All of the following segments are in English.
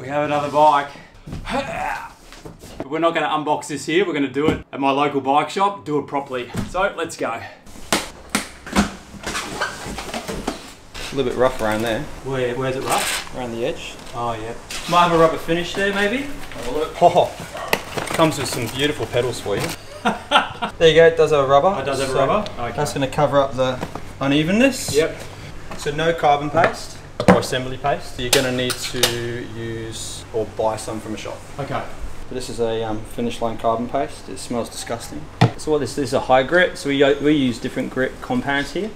we have another bike. We're not going to unbox this here. We're going to do it at my local bike shop, do it properly. So let's go. A little bit rough around there, Where, where's it rough? around the edge. Oh yeah. Might have a rubber finish there, maybe. Have a look. Oh, comes with some beautiful pedals for you. there you go. It does have a rubber. It does have So rubber? Okay. That's going to cover up the unevenness. Yep. So no carbon paste or assembly paste. You're going to need to use or buy some from a shop. Okay. This is a um, finish line carbon paste. It smells disgusting. So what this, this is a high grit. So we, we use different grit compounds here.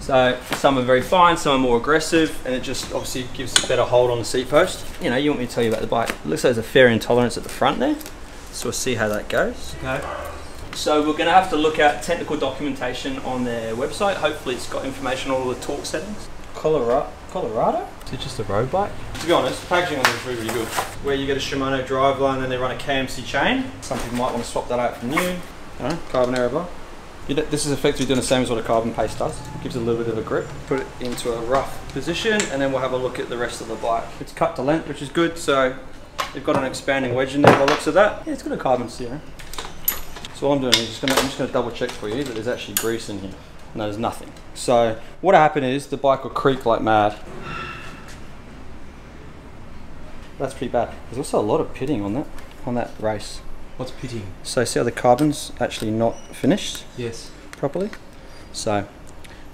So some are very fine, some are more aggressive, and it just obviously gives a better hold on the seat post. You know, you want me to tell you about the bike. It looks like there's a fair intolerance at the front there. So we'll see how that goes. Okay. So we're going to have to look at technical documentation on their website. Hopefully it's got information on all the torque settings. Colorado? Colorado? Is it just a road bike? To be honest, the packaging on this is really, really good. Where you get a Shimano driveline and then they run a KMC chain. Some people might want to swap that out for new. You know, carbon air bar. This is effectively doing the same as what a carbon paste does. It gives it a little bit of a grip. Put it into a rough position and then we'll have a look at the rest of the bike. It's cut to length, which is good. So they've got an expanding wedge in there by the looks of that. Yeah, it's got a carbon steering. So what I'm doing is just gonna, I'm just going to double check for you that there's actually grease in here. No, there's nothing. So what happened is the bike will creak like mad. That's pretty bad. There's also a lot of pitting on that on that race. What's pitting? So see how the carbon's actually not finished Yes. properly. So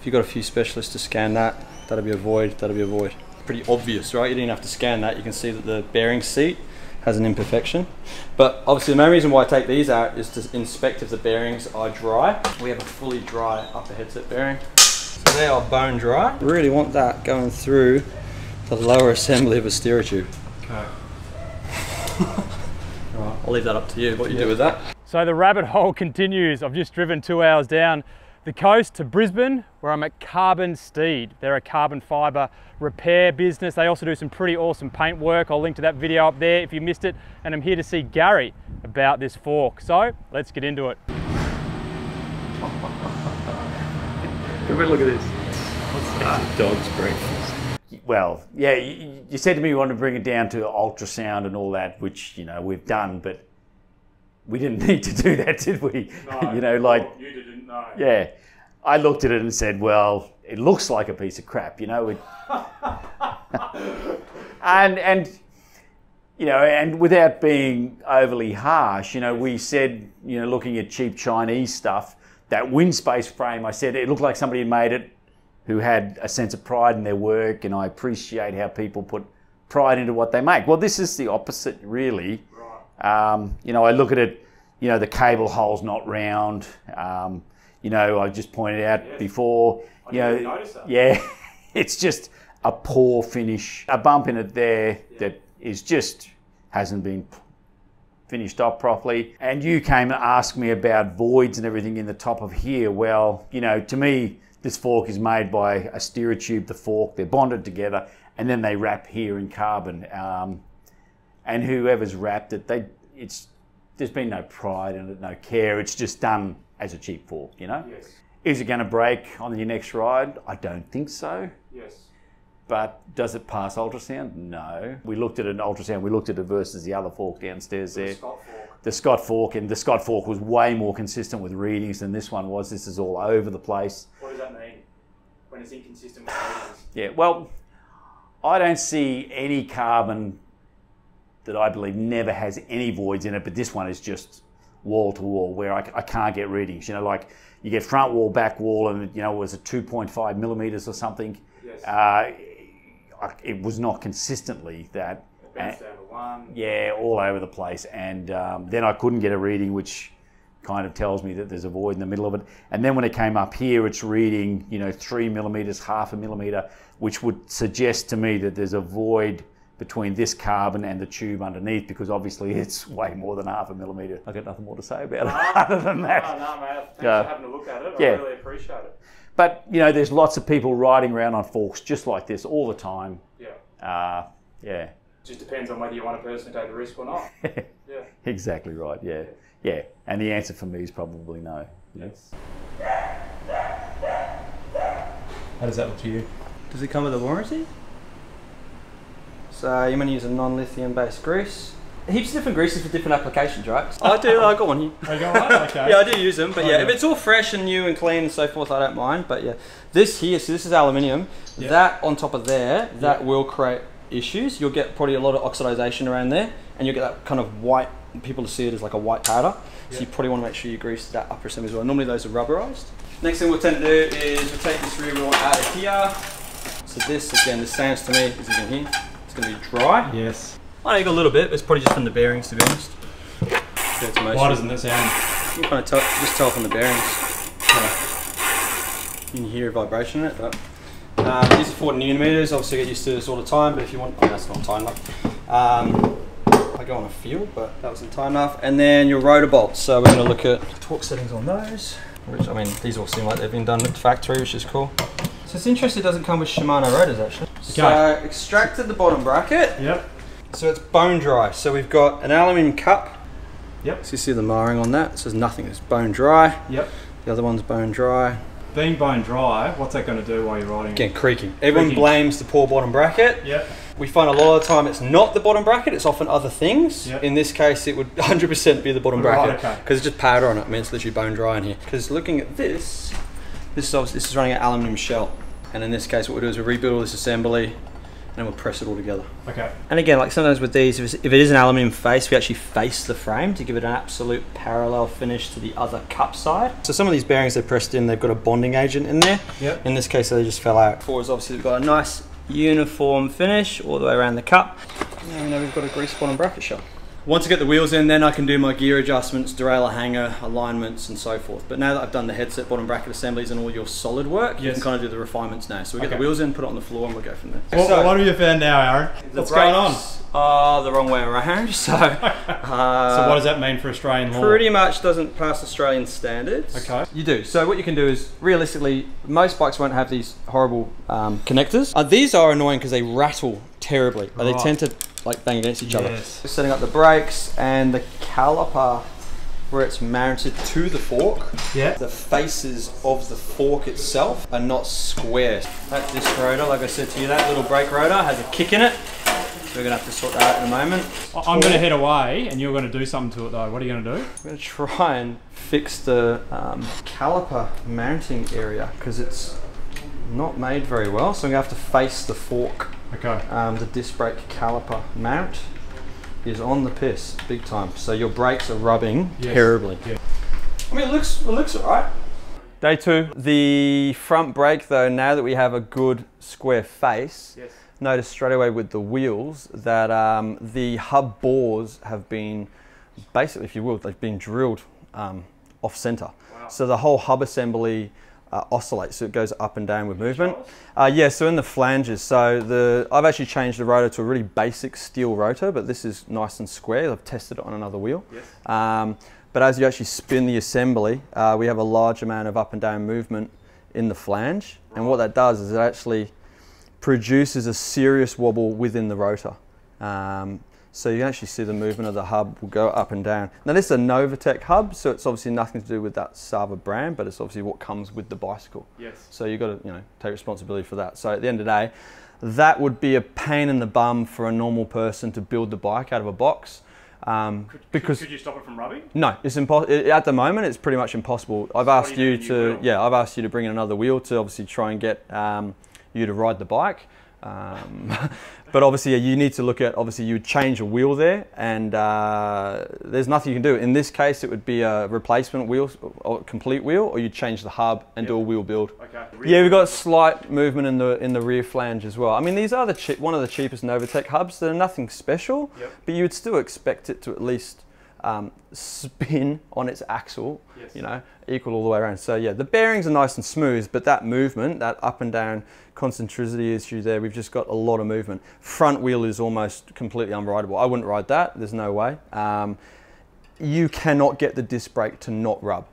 if you've got a few specialists to scan that, that'll be a void. That'll be a void. Pretty obvious, right? You didn't have to scan that. You can see that the bearing seat has an imperfection. But obviously the main reason why I take these out is to inspect if the bearings are dry. We have a fully dry upper headset bearing. So they are bone dry. Really want that going through the lower assembly of a steer tube. Okay. Right, I'll leave that up to you, what you do with that. So the rabbit hole continues. I've just driven two hours down the coast to Brisbane, where I'm at Carbon Steed. They're a carbon fibre repair business. They also do some pretty awesome paint work. I'll link to that video up there if you missed it. And I'm here to see Gary about this fork. So let's get into it. look at this. What's that? Dog's breakfast. Well, yeah, you, you said to me you wanted to bring it down to ultrasound and all that, which, you know, we've done, but we didn't need to do that, did we? No, you know, like, you didn't yeah. I looked at it and said, well, it looks like a piece of crap, you know. It, and, and, you know, and without being overly harsh, you know, we said, you know, looking at cheap Chinese stuff, that Winspace frame, I said it looked like somebody had made it who had a sense of pride in their work, and I appreciate how people put pride into what they make. Well, this is the opposite, really. Um, you know, I look at it, you know, the cable hole's not round. Um, you know, I just pointed out before, you know, yeah, it's just a poor finish, a bump in it there that is just hasn't been finished up properly. And you came and asked me about voids and everything in the top of here. Well, you know, to me, this fork is made by a steerer tube, the fork, they're bonded together, and then they wrap here in carbon. Um, and whoever's wrapped it, they it's there's been no pride in it, no care. It's just done as a cheap fork, you know. Yes. Is it going to break on your next ride? I don't think so. Yes. But does it pass ultrasound? No. We looked at an ultrasound. We looked at it versus the other fork downstairs there. Scott fork. The Scott fork, and the Scott fork was way more consistent with readings than this one was. This is all over the place. What does that mean? When it's inconsistent with readings? Yeah, well, I don't see any carbon that I believe never has any voids in it, but this one is just wall to wall where I, I can't get readings. You know, like you get front wall, back wall, and you know, it was a 2.5 millimeters or something. Yes. Uh, I- it was not consistently that. Bounce down to one. Yeah, all over the place. And um, then I couldn't get a reading, which kind of tells me that there's a void in the middle of it. And then when it came up here, it's reading, you know, three millimeters, half a millimeter, which would suggest to me that there's a void between this carbon and the tube underneath because obviously it's way more than half a millimeter. I've got nothing more to say about it other than that. Oh, no, mate. Thanks Yeah. for having a look at it. Yeah. I really appreciate it. But, you know, there's lots of people riding around on forks just like this all the time. Yeah. Uh, yeah. Just depends on whether you want a person to take the risk or not. Yeah. Exactly right. Yeah, yeah. And the answer for me is probably no. Yes. How does that look to you? Does it come with a warranty? So I'm going to use a non-lithium based grease. Heaps of different greases for different applications, right? I do, I got one here. Oh, you got one? Okay. Yeah, I do use them, but Oh, yeah, yeah. if it's all fresh and new and clean and so forth, I don't mind. But yeah, this here, so this is aluminium. Yeah. That on top of there, that Yeah. will create issues. You'll get probably a lot of oxidization around there, and you'll get that kind of white. People see it as like a white powder, so you probably want to make sure you grease that upper assembly as well. Normally those are rubberized. Next thing we'll tend to do is we'll take this rear wheel out of here. So this again, this sounds to me is in here. It's going to be dry. Yes. I think a little bit, but it's probably just from the bearings to be honest. Yeah, it's mostly- Why doesn't that sound? you can kind of tell, just tell from the bearings. You can hear a vibration in it, but um, these are 40 newton meters. Obviously, I get used to this all the time. But if you want, oh, that's not time enough. Um, I go on a feel, but that wasn't time enough. And then your rotor bolts. So we're going to look at torque settings on those. Which I mean, these all seem like they've been done at the factory, which is cool. So it's interesting. It doesn't come with Shimano rotors actually. So extracted the bottom bracket. Yep. So it's bone dry. So we've got an aluminium cup. Yep. So you see the marring on that. It says nothing. It's bone dry. Yep. The other one's bone dry. Being bone dry, what's that going to do while you're riding? Again, creaking. Everyone Creaking. blames the poor bottom bracket. Yep. We find a lot of the time it's not the bottom bracket, it's often other things. Yep. In this case, it would 100% be the bottom Right, bracket okay. because it's just powder on it. I mean, it's literally bone dry in here. Because looking at this, this is obviously, this is running an aluminium shell. And in this case, what we'll do is we'll rebuild all this assembly and then we'll press it all together. Okay. And again, like sometimes with these, if, it's, if it is an aluminium face, we actually face the frame to give it an absolute parallel finish to the other cup side. So some of these bearings they're pressed in, they've got a bonding agent in there. Yep. In this case, they just fell out. Four is obviously we've got a nice uniform finish all the way around the cup. And now we've got a grease bottom bracket shell. Once I get the wheels in, then I can do my gear adjustments, derailleur hanger, alignments, and so forth. But now that I've done the headset, bottom bracket assemblies, and all your solid work, you can kind of do the refinements now. So we get Okay. the wheels in, put it on the floor, and we'll go from there. What, So- what have you found now, Aaron? What's going on? brakes the wrong way around. So, uh, So what does that mean for Australian law? pretty much doesn't pass Australian standards. Okay. You do. So what you can do is realistically, most bikes won't have these horrible um, connectors. Uh, these are annoying because they rattle terribly. Uh, They tend to like bang against each other. Yes. Setting up the brakes and the caliper where it's mounted to the fork. Yeah. The faces of the fork itself are not square. That disc rotor, like I said to you, that little brake rotor has a kick in it. So we're gonna have to sort that out in a moment. I- I'm going to head away, and you're going to do something to it though. What are you going to do? I'm going to try and fix the um, caliper mounting area because it's not made very well. So I'm going to have to face the fork. Okay. Um, the disc brake caliper mount is on the piss big time. So your brakes are rubbing Yes. terribly. Yeah. I mean, it looks it looks alright. Day two. The front brake though, now that we have a good square face, Yes. notice straight away with the wheels that um, the hub bores have been basically, if you will, they've been drilled um, off center. Wow. So the whole hub assembly uh, oscillates, so it goes up and down with movement. Uh, yeah, so in the flanges, so the I've actually changed the rotor to a really basic steel rotor, but this is nice and square. I've tested it on another wheel. Yes. Um, but as you actually spin the assembly, uh, we have a large amount of up and down movement in the flange, and what that does is it actually produces a serious wobble within the rotor. Um, so you can actually see the movement of the hub will go up and down. Now this is a Novatec hub, so it's obviously nothing to do with that Sava brand, but it's obviously what comes with the bicycle. Yes. So you've got to you know take responsibility for that. So at the end of the day, that would be a pain in the bum for a normal person to build the bike out of a box. Um, because could you stop it from rubbing? no, it's impossible. At the moment, it's pretty much impossible. I've asked you you need a new to, yeah, I've asked you to bring in another wheel to obviously try and get um, you to ride the bike. Um, but obviously, you need to look at obviously you would change a wheel there, and uh, there's nothing you can do. In this case, it would be a replacement wheel, or complete wheel, or you'd change the hub and do a wheel build. Okay. Yeah, we've got slight movement in the in the rear flange as well. I mean, these are the cheap, one of the cheapest Novatec hubs. They're nothing special, Yep. but you would still expect it to at least um, spin on its axle, Yes. you know, equal all the way around. So yeah, the bearings are nice and smooth, but that movement, that up and down concentricity issue there, we've just got a lot of movement. Front wheel is almost completely unrideable. I wouldn't ride that. There's no way. Um, you cannot get the disc brake to not rub.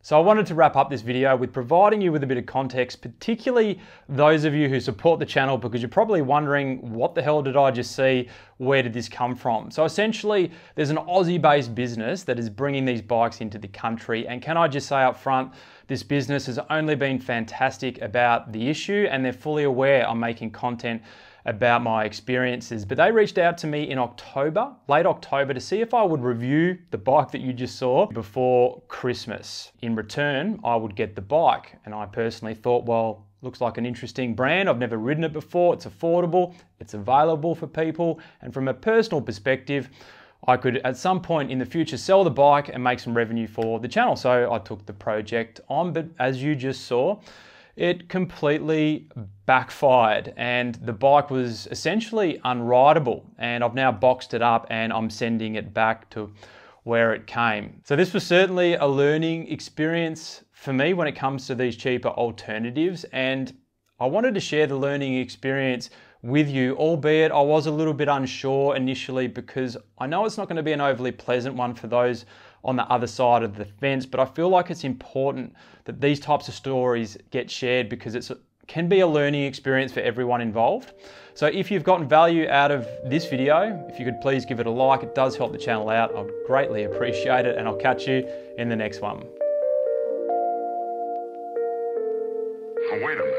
So I wanted to wrap up this video with providing you with a bit of context, particularly those of you who support the channel because you're probably wondering what the hell did I just see? Where did this come from? So essentially there's an Aussie based business that is bringing these bikes into the country and can I just say up front, this business has only been fantastic about the issue and they're fully aware I'm making content about my experiences. But they reached out to me in October, late October, to see if I would review the bike that you just saw before Christmas. In return, I would get the bike. And I personally thought, well, looks like an interesting brand. I've never ridden it before. It's affordable, it's available for people. And from a personal perspective, I could at some point in the future sell the bike and make some revenue for the channel. So I took the project on, but as you just saw, it completely backfired and the bike was essentially unrideable and I've now boxed it up and I'm sending it back to where it came. So this was certainly a learning experience for me when it comes to these cheaper alternatives and I wanted to share the learning experience with you, albeit I was a little bit unsure initially because I know it's not going to be an overly pleasant one for those on the other side of the fence, but I feel like it's important that these types of stories get shared because it can be a learning experience for everyone involved. So if you've gotten value out of this video, if you could please give it a like, it does help the channel out. I'd greatly appreciate it and I'll catch you in the next one. wait a minute.